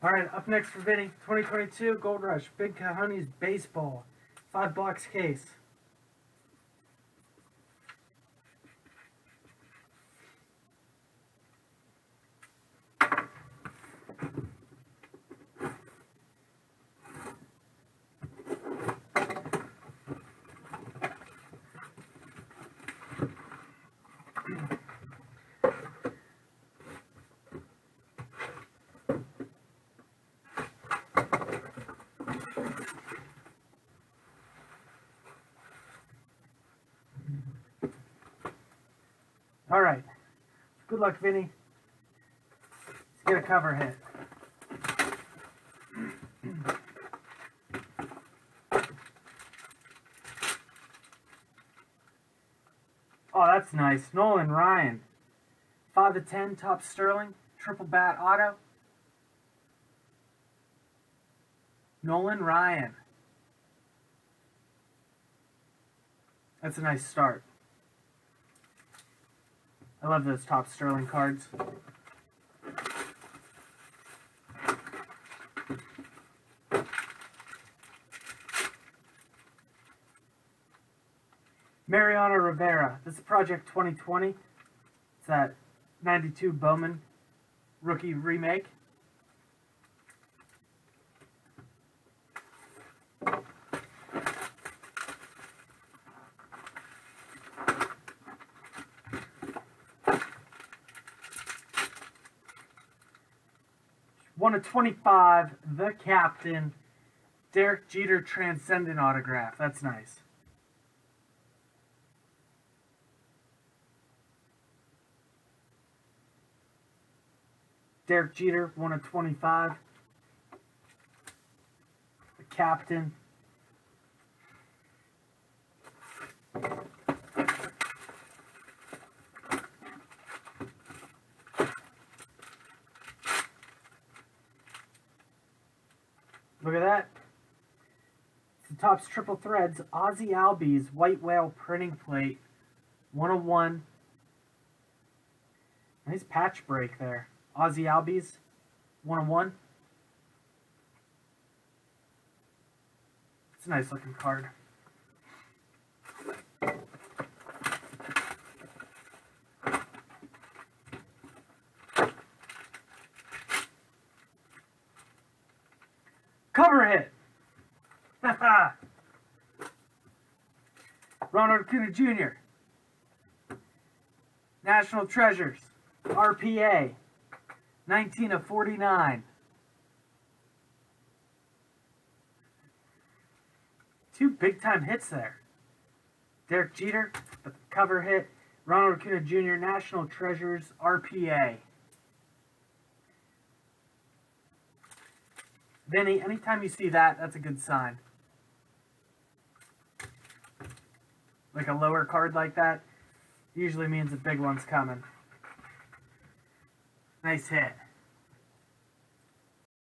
All right, up next for Vinny, 2022 Gold Rush, Big Cajones Baseball, five box case. All right. Good luck, Vinny. Let's get a cover hit. Oh, that's nice. Nolan Ryan. 5 of 10, Topps Sterling, triple bat auto. Nolan Ryan. That's a nice start. I love those Topps Sterling cards. Mariano Rivera. This is Project 2020. It's that 92 Bowman rookie remake. One of 25, the captain, Derek Jeter Transcendent autograph. That's nice. Derek Jeter, one of 25. The captain. Look at that. It's the Topps triple threads, Ozzie Albies white whale printing plate, 101. Nice patch break there. Ozzie Albies, 101. It's a nice looking card. Cover hit. Ronald Acuna Jr. National Treasures. RPA. 19 of 49. Two big time hits there. Derek Jeter, the cover hit. Ronald Acuna Jr. National Treasures RPA. Vinny, anytime you see that, that's a good sign. Like a lower card like that, usually means a big one's coming. Nice hit.